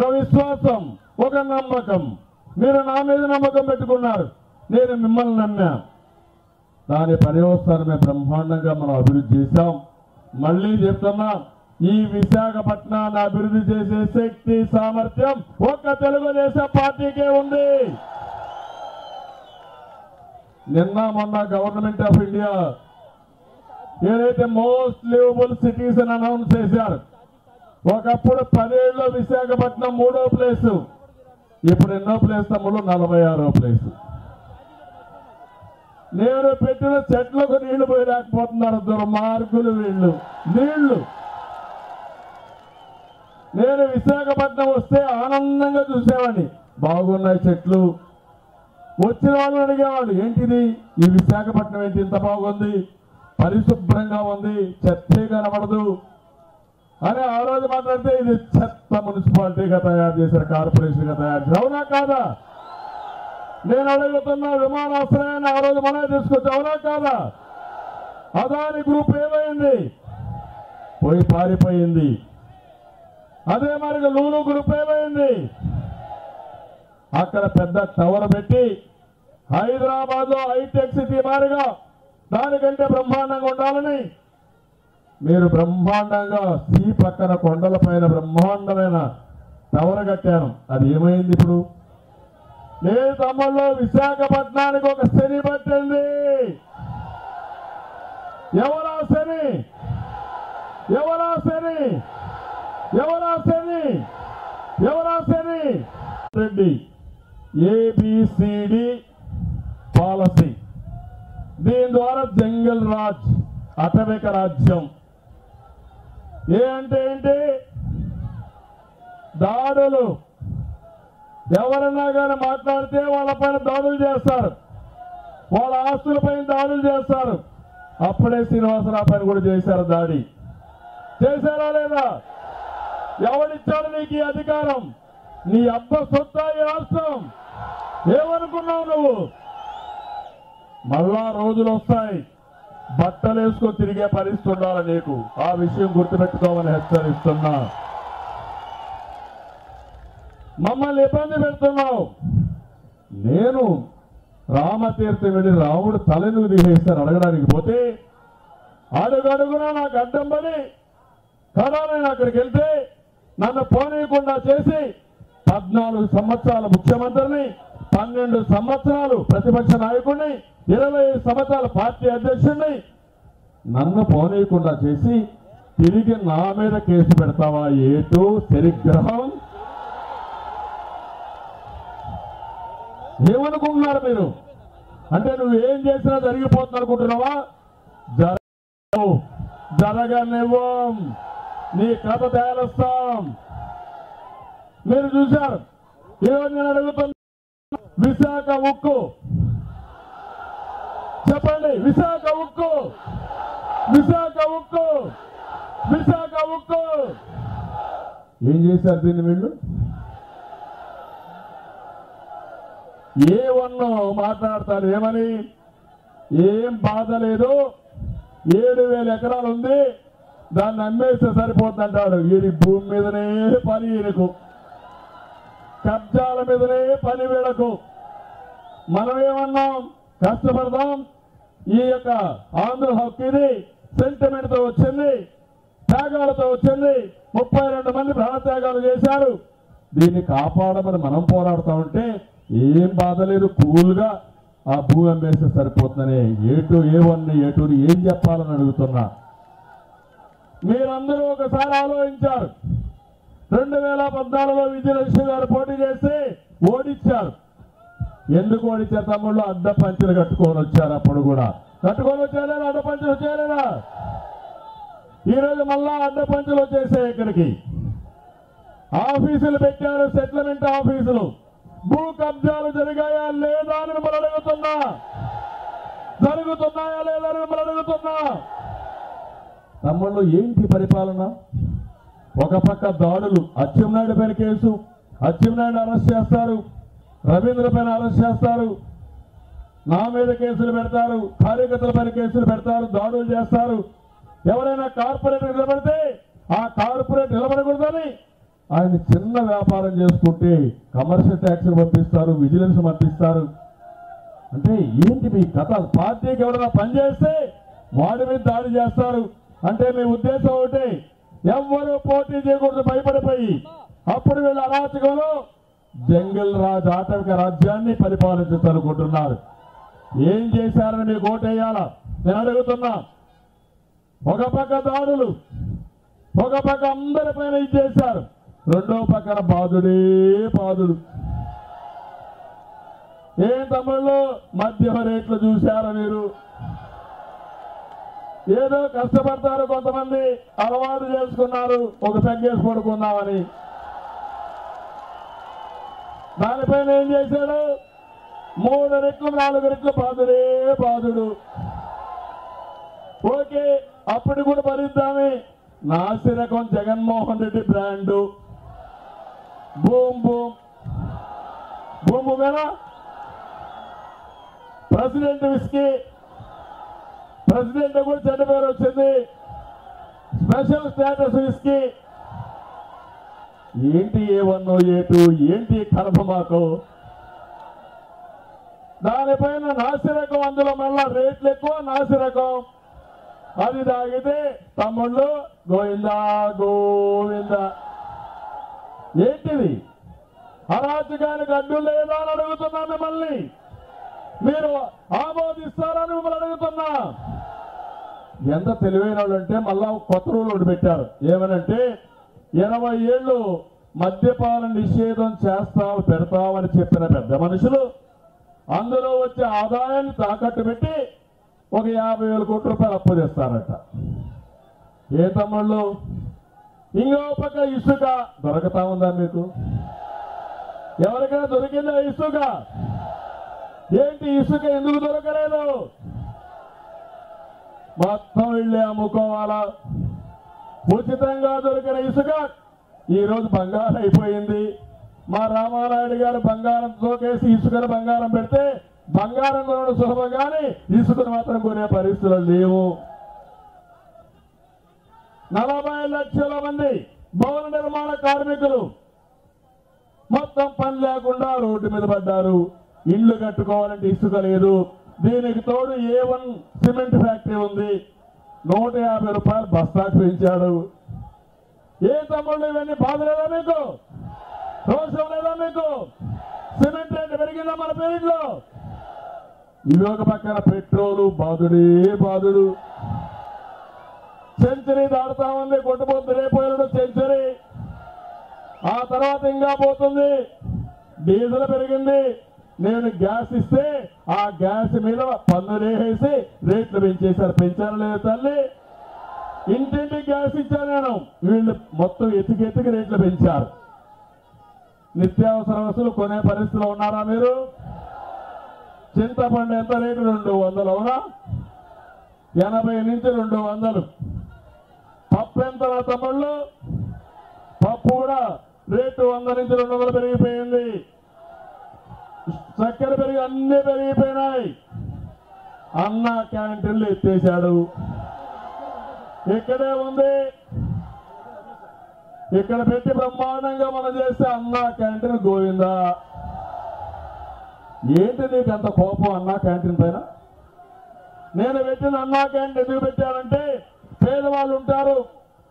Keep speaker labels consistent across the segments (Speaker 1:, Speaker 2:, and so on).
Speaker 1: ఒక విశ్వాసం ఒక నమ్మకం. మీరు నా మీద నమ్మకం పెట్టుకున్నారు. నేను మిమ్మల్ని నమ్మా దాని పర్యవసానమే బ్రహ్మాండంగా మనం అభివృద్ధి చేశాం. మళ్ళీ చెప్తున్నా ఈ విశాఖపట్నాన్ని అభివృద్ధి చేసే శక్తి సామర్థ్యం ఒక్క తెలుగుదేశం పార్టీకే ఉంది. నిన్న మొన్న గవర్నమెంట్ ఆఫ్ ఇండియా ఏదైతే మోస్ట్ లివబుల్ సిటీస్ అని అనౌన్స్ చేశారు ఒకప్పుడు పదేళ్ళలో విశాఖపట్నం మూడో ప్లేస్. ఇప్పుడు ఎన్నో ప్లేస్ తమ్ముడు నలభై ఆరో ప్లేస్. నేను పెట్టిన చెట్లకు నీళ్ళు పోయి రాకపోతున్నారు దుర్మార్గులు వీళ్ళు. నీళ్ళు. నేను విశాఖపట్నం వస్తే ఆనందంగా చూసేవాడిని. బాగున్నాయి చెట్లు. వచ్చిన వాళ్ళని అడిగేవాళ్ళు ఏంటిది? ఈ విశాఖపట్నం ఏంటి ఇంత బాగుంది? పరిశుభ్రంగా ఉంది. చెత్తే కనబడదు. అని ఆ రోజు మాట్లాడితే ఇది చెత్త మున్సిపాలిటీగా తయారు చేశారు కార్పొరేషన్గా తయారు చేశారు. అవునా కాదా? నేను అడుగుతున్న విమానాశ్రయాన్ని ఆ రోజు మనమే తీసుకొచ్చి. అవునా కాదా? అదాని గ్రూప్ ఏమైంది? పోయి పారిపోయింది. అదే మరి లూలు గ్రూప్ ఏమైంది? అక్కడ పెద్ద టవర్ పెట్టి హైదరాబాద్లో హైటెక్ సిటీ మారిగా దానికంటే బ్రహ్మాండంగా ఉండాలని మీరు బ్రహ్మాండంగా సీ పక్కన కొండల పైన బ్రహ్మాండమైన టవర్ కట్టాను. అది ఏమైంది ఇప్పుడు? లేదు తమ్ముళ్ళు విశాఖపట్నానికి ఒక శని పట్టింది. ఎవరా శని? ఎవరా శని? ఎవరా శని? ఎవరా శని? రెడ్డి. A B C D policy. దీని ద్వారా జంగల్ రాజ్ అటవిక రాజ్యం. ఏ అంటే ఏంటి దాడులు. ఎవరన్నా కానీ మాట్లాడితే వాళ్ళపైన దాడులు చేస్తారు. వాళ్ళ ఆస్తులపైన దాడులు చేస్తారు. అప్పుడే శ్రీనివాసరావు పైన కూడా చేశారు దాడి. చేశారా లేదా? ఎవడిచ్చాడు నీకు ఈ అధికారం? నీ అబ్బ సొత్త ఈ రాష్ట్రం. ఏమనుకున్నావు నువ్వు? మళ్ళా రోజులు వస్తాయి. బట్టలు వేసుకొని తిరిగే పరిస్థితి ఉండాలి నీకు. ఆ విషయం గుర్తుపెట్టుకోమని హెచ్చరిస్తున్నా. మమ్మల్ని ఇబ్బంది పెడుతున్నావు. నేను రామతీర్థం వెళ్ళి రాముడు తలెందుకు దిగేస్తాను అడగడానికి పోతే అడుగడుగునా నాకు అడ్డం పడి కదా నేను అక్కడికి వెళ్తే నన్ను పోనీయకుండా చేసి పద్నాలుగు సంవత్సరాల ముఖ్యమంత్రిని పన్నెండు సంవత్సరాలు ప్రతిపక్ష నాయకుడిని ఇరవై సంవత్సరాల పార్టీ అధ్యక్షుడిని నన్ను పోనీయకుండా చేసి తిరిగి నా మీద కేసు పెడతావా ఏటు శరిగ్రహం ఏమనుకుంటున్నారు మీరు? అంటే నువ్వు ఏం చేసినా జరిగిపోతుంది అనుకుంటున్నావా? జరగవు జరగనివ్వం. నీ కథ తేలుస్తాం. మీరు చూశారు. ఈరోజు నేను అడుగుతున్నా విశాఖ ఉక్కు చెప్పండి విశాఖ ఉక్కు. విశాఖ ఉక్కు. విశాఖ ఉక్కు. ఏం చేశారు దీన్ని వీళ్ళు? ఏ వన్ను మాట్లాడతారు? ఏమని? ఏం బాధ లేదు. ఏడు వేల ఎకరాలు ఉంది. దాన్ని అమ్మేస్తే సరిపోతుంది అంటాడు. వీడి భూమి మీదనే పని ఈయనకు. కబ్జాల మీదనే పని వీడకు మనం ఏమన్నాం కష్టపడదాం. ఈ యొక్క ఆంధ్ర హక్కు ఇది సెంటిమెంట్తో వచ్చింది త్యాగాలతో వచ్చింది. ముప్పై రెండు మంది ప్రాణత్యాగాలు చేశారు. దీన్ని కాపాడమని మనం పోరాడుతూ ఉంటే ఏం బాధ లేదు కూల్గా ఆ భూ అమ్మేస్తే సరిపోతుందని. ఏటు ఏ వన్ ఏ టూని ఏం చెప్పాలని అడుగుతున్నా? మీరందరూ ఒకసారి ఆలోచించారు. రెండు వేల పద్నాలుగులో విజయలక్ష్మి గారు పోటీ చేసి ఓడించారు ఎందుకు ఓడించారు తమ్ముళ్ళు? అడ్డ పంచులు కట్టుకొని వచ్చారు అప్పుడు కూడా. కట్టుకొని వచ్చారా? అడ్డ పంచులు వచ్చారా? ఈరోజు మళ్ళా అడ్డ పంచులు వచ్చేసాయి ఇక్కడికి. ఆఫీసులు పెట్టారు సెటిల్మెంట్ ఆఫీసులు. భూ కబ్జాలు జరిగాయా లేదా అని మిమ్మల్ని అడుగుతున్నా. జరుగుతున్నాయా లేదా అని మిమ్మల్ని అడుగుతున్నా. తమ్ముళ్ళు ఏంటి పరిపాలన? ఒక పక్క దాడులు. అచ్చెన్నాయుడు పైన కేసు. అచ్చెన్నాయుడు అరెస్ట్ చేస్తారు. రవీంద్ర పైన అరెస్ట్ చేస్తారు. నా మీద కేసులు పెడతారు. కార్యకర్తల పైన కేసులు పెడతారు. దాడులు చేస్తారు. ఎవరైనా కార్పొరేటర్ నిలబడితే ఆ కార్పొరేట్ నిలబడకూడదని ఆయన చిన్న వ్యాపారం చేసుకుంటే కమర్షియల్ ట్యాక్స్లు పంపిస్తారు విజిలెన్స్ పంపిస్తారు. అంటే ఏంటి మీ కథ? పార్టీకి ఎవరైనా పనిచేస్తే వాడి మీద దాడి చేస్తారు. అంటే మీ ఉద్దేశం ఒకటి ఎవరు పోటీ చేయకూడదు భయపడిపోయి అప్పుడు వీళ్ళ అరాచకంలో జంగల్ రాజ్ ఆటవిక రాజ్యాన్ని పరిపాలించాలనుకుంటున్నారు. ఏం చేశారని మీకు ఓటేయాలా? నేను అడుగుతున్నా. ఒక పక్క దాడులు ఒక పక్క అందరిపైన ఇది చేశారు రెండో పక్కన బాధుడే బాధుడు ఏం తమిళ్ళు మధ్యమ రేట్లు చూశారా మీరు? ఏదో కష్టపడతారు కొంతమంది అలవాటు చేసుకున్నారు ఒక తగ్గేసి పడుకుందామని. దానిపైన ఏం చేశాడు? మూడు రెట్లు నాలుగు రెట్లు బాధుడే బాధుడు. ఓకే అప్పుడు కూడా భరిద్దామే. నాసిరకం Jaganmohan Reddy brand. Boom boom. Boom president whisky. President కూడా చెడ్డ పేరు వచ్చింది. Special status whisky. ఏంటి ఏ వన్ ఏ టూ ఏంటి కనప మాకు? దానిపైన నాసిరకం అందులో మళ్ళా రేట్లు ఎక్కువ నాసిరకం. అది తాగితే తమ్ముళ్ళు గోవిందా గోవిందా. ఏంటిది? అరాచకానికి అడ్డు లేదా అని అడుగుతున్నా మిమ్మల్ని. మీరు ఆమోదిస్తారని మిమ్మల్ని అడుగుతున్నా. ఎంత తెలివైన వాళ్ళు అంటే మళ్ళా కొత్త రూల్ ఒకటి పెట్టారు. ఏమనంటే ఇరవై ఏళ్ళు మద్యపాన నిషేధం చేస్తావు పెడతామని చెప్పిన పెద్ద మనుషులు అందులో వచ్చే ఆదాయాన్ని తాకట్టు పెట్టి ఒక యాభై వేల కోట్ల రూపాయలు అప్పు చేస్తారట ఏ తమ్ముళ్ళు? ఇంకో పక్క ఇసుక దొరకతా ఉందా మీకు? ఎవరికైనా దొరికిందా ఇసుక? ఏంటి ఇసుక ఎందుకు దొరకలేదు? మొత్తం ఇళ్ళే అమ్ముకోవాలా? ఉచితంగా దొరికిన ఇసుక. ఈరోజు బంగారం అయిపోయింది. మా రామానాయుడు గారు బంగారం తోకేసి ఇసుకను బంగారం పెడితే బంగారం కొనడం సులభం కానీ ఇసుకను మాత్రం కొనే పరిస్థితులు లేవు. నలభై లక్షల మంది భవన నిర్మాణ కార్మికులు మొత్తం పని లేకుండా రోడ్డు మీద పడ్డారు. ఇల్లు కట్టుకోవాలంటే ఇసుక లేదు. దీనికి తోడు ఏ వన్ సిమెంట్ ఫ్యాక్టరీ ఉంది. నూట యాభై రూపాయలు బస్తాకు పెంచాడు ఏ తమ్ముళ్ళు ఇవన్నీ బాధ లేదా మీకు? రోషం లేదా మీకు? సిమెంట్ రేట్ పెరిగిందా మన పేరులో? ఇవి ఒక పక్కన పెట్రోలు బాధుడే బాధుడు. సెంచరీ దాడుతా ఉంది కొట్టుపోతుంది రేపు సెంచరీ. ఆ తర్వాత ఇంకా పోతుంది. డీజిల్ పెరిగింది. నేను గ్యాస్ ఇస్తే ఆ గ్యాస్ మీద పన్నులు రేట్లు పెంచేశారు. పెంచారు లేదు తల్లి. ఇంటింటి గ్యాస్ ఇచ్చాను నేను. వీళ్ళు మొత్తం ఎతికి ఎతికి రేట్లు పెంచారు. నిత్యావసర వస్తువులు కొనే పరిస్థితిలో ఉన్నారా మీరు? చింతపండు ఎంత రేటు? రెండు వందలు అవునా? ఎనభై నుంచి రెండు వందలు. పప్పు ఎంత తమ్ముళ్ళు? పప్పు కూడా రేటు వంద నుంచి రెండు వందలు పెరిగిపోయింది. చక్కెర పెరిగి అన్ని పెరిగిపోయినాయి. అన్న క్యాంటీన్లు ఎత్తేశాడు. ఇక్కడే ఉంది. ఇక్కడ పెట్టి బ్రహ్మాండంగా మనం చేస్తే అన్న క్యాంటీన్ గోవిందా? ఏంటి నీకు అంత కోపం అన్నా క్యాంటీన్ పైన? నేను పెట్టిన అన్నా క్యాంటీన్ ఎందుకు పెట్టానంటే పేదవాళ్ళు ఉంటారు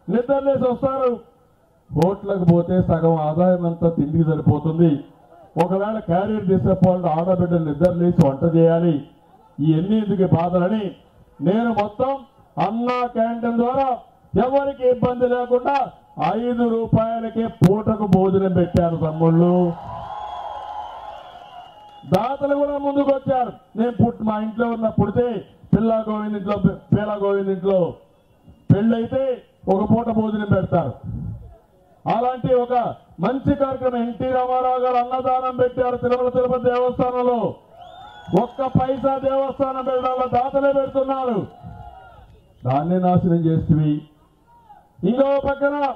Speaker 1: నిద్రలేసి వస్తారు. హోటల్కి పోతే సగం ఆదాయం అంతా తిండికి సరిపోతుంది. ఒకవేళ క్యారియర్ డిసప్పాయింట్ ఆడబిడ్డలు నిద్ర లేచి వంట చేయాలి. ఈ ఎన్నింటికి బాధలని నేను మొత్తం అన్నా క్యాంటీన్ ద్వారా ఎవరికి ఇబ్బంది లేకుండా ఐదు రూపాయలకే పూటకు భోజనం పెట్టారు తమ్ముళ్ళు. దాతలు కూడా ముందుకు వచ్చారు. నేను పుట్టి మా ఇంట్లో ఉన్న పుడితే పిల్ల ఇంట్లో పిల్ల గోవింద్ ఇంట్లో పెళ్ళైతే ఒక పూట భోజనం పెడతారు. అలాంటి ఒక మంచి కార్యక్రమం ఎన్టీ రామారావు గారు అన్నదానం పెట్టారు తిరుమల తిరుపతి దేవస్థానంలో. ఒక్క పైసా దేవస్థానం పెట్టడంలో దాతలే పెడుతున్నారు. దాన్ని నాశనం చేస్తుంది ఇంకో పక్కన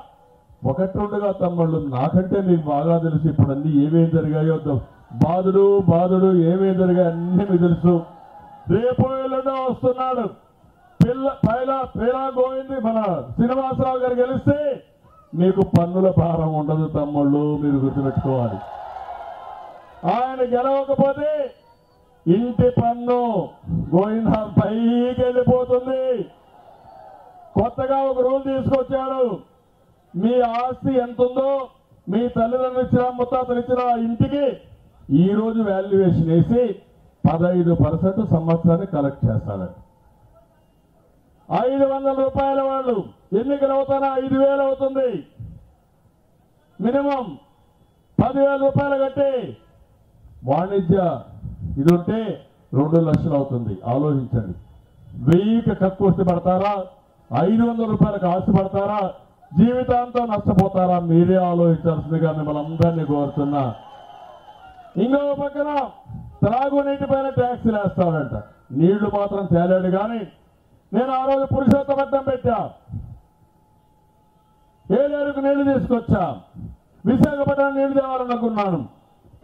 Speaker 1: ఒకటి రెండుగా తమ్ముళ్ళు నాకంటే మీకు బాగా తెలుసు ఇప్పుడు అన్ని ఏమేమి జరిగాయో బాధుడు బాధుడు ఏమేమి జరిగాయి అన్ని మీకు తెలుసు. రేపు ఎల్లుండో వస్తున్నాడు. పిల్ల పైలా పేలా గోవింది మన శ్రీనివాసరావు గారు గెలిస్తే మీకు పన్నుల భారం ఉండదు తమ్ముళ్ళు మీరు గుర్తుపెట్టుకోవాలి. ఆయన గెలవకపోతే ఇంటి పన్ను గోయిందా పైకి వెళ్ళిపోతుంది. కొత్తగా ఒక రూల్ తీసుకొచ్చాడు. మీ ఆస్తి ఎంత ఉందో మీ తల్లిదండ్రులు ఇచ్చిన ముత్తాతలు ఇచ్చిన ఆ ఇంటికి ఈరోజు వాల్యుయేషన్ వేసి పదహైదు పర్సెంట్ సంవత్సరాన్ని కలెక్ట్ చేస్తాడు ఐదు వందల రూపాయల వాళ్ళు ఎన్నికలు అవుతానా ఐదు వేలు అవుతుంది. మినిమం పదివేల రూపాయలు కట్టి వాణిజ్య ఇది ఉంటే రెండు లక్షలు అవుతుంది. ఆలోచించండి. వెయ్యికి కక్కువస్తే పడతారా ఐదు వందల రూపాయలకు ఆశపడతారా? జీవితాంతం నష్టపోతారా? మీరే ఆలోచించాల్సిందిగా మిమ్మల్ని అందరినీ కోరుతున్నా. ఇంకో పక్కన త్రాగునీటి పైన ట్యాక్సీలు వేస్తాడంట నీళ్ళు మాత్రం తేలాడు కానీ నేను ఆ రోజు పురుషోత్తమర్థం పెట్టా. ఏలేరుకు నీళ్ళు తీసుకొచ్చా. విశాఖపట్నం నీళ్ళు తేవాలనుకున్నాను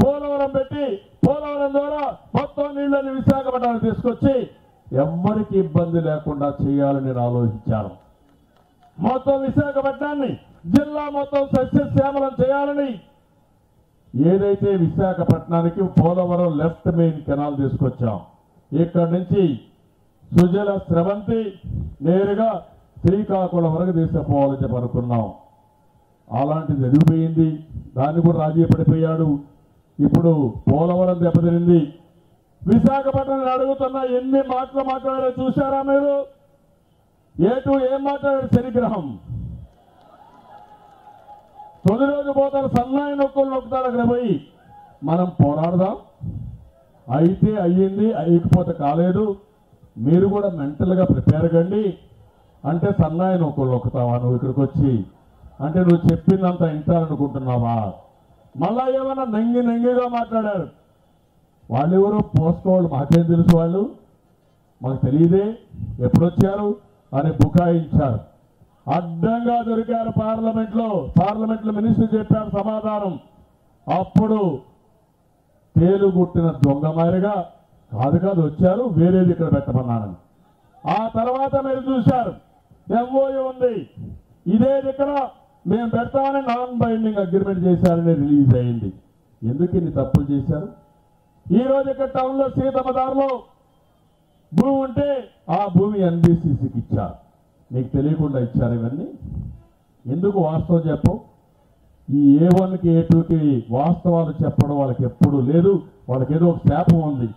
Speaker 1: పోలవరం పెట్టి పోలవరం ద్వారా మొత్తం నీళ్ళని విశాఖపట్నానికి తీసుకొచ్చి ఎవ్వరికి ఇబ్బంది లేకుండా చేయాలని నేను ఆలోచించాను. మొత్తం విశాఖపట్నాన్ని జిల్లా మొత్తం సస్యశ్యామలం చేయాలని ఏదైతే విశాఖపట్నానికి పోలవరం లెఫ్ట్ మెయిన్ కెనాల్ తీసుకొచ్చాం ఇక్కడి నుంచి సుజల స్రవంతి నేరుగా శ్రీకాకుళం వరకు తీసుకుపోవాలని చెప్పి అనుకున్నాం. అలాంటిది జరిగిపోయింది దాన్ని కూడా రాజీ పడిపోయాడు. ఇప్పుడు పోలవరం దెబ్బతినింది. విశాఖపట్నం అడుగుతున్న ఎన్ని మాటలు మాట్లాడారో చూశారా మీరు? ఏటు ఏం మాట్లాడారు శనిగ్రహం? తొలి రోజు పోతారు సన్నాయి నొక్కులు నొక్కుతారు అక్కడ పోయి. మనం పోరాడదాం. అయితే అయ్యింది అయ్యకపోతే కాలేదు. మీరు కూడా మెంటల్గా ప్రిపేర్ కండి. అంటే సన్నాయి నొక్కులు నొక్కుతావా? నువ్వు ఇక్కడికి వచ్చి. అంటే నువ్వు చెప్పిందంత వింటారనుకుంటున్నావా? మళ్ళా ఏమైనా నంగి నంగిగా మాట్లాడారు. వాళ్ళు ఎవరో పోసుకోవాలి మాకేం తెలుసు వాళ్ళు? మాకు తెలియదే. ఎప్పుడొచ్చారు? అని బుకాయించారు. అడ్డంగా దొరికారు పార్లమెంట్లో. పార్లమెంట్లో మినిస్టర్ చెప్పారు సమాధానం. అప్పుడు తేలుగుట్టిన దొంగ మారిగా కాదు కాదు వచ్చారు వేరేది ఇక్కడ పెట్టమన్నానని ఆ తర్వాత మీరు చూశారు ఎంఓయూ ఉంది. ఇదే ఇక్కడ మేము పెడతామని నాన్ బైండింగ్ అగ్రిమెంట్ చేశారని రిలీజ్ అయింది. ఎందుకు ఇన్ని తప్పులు చేశారు? ఈ రోజు ఇక్కడ టౌన్లో సీతమ్మదారులో భూమి ఉంటే ఆ భూమి ఎన్బిసిసికి ఇచ్చారు. నీకు తెలియకుండా ఇచ్చారు ఇవన్నీ. ఎందుకు వాస్తవం చెప్పు? ఈ ఏ వన్కి ఏ టూకి వాస్తవాలు చెప్పడం వాళ్ళకి ఎప్పుడు లేదు. వాళ్ళకి ఏదో ఒక శాపం ఉంది.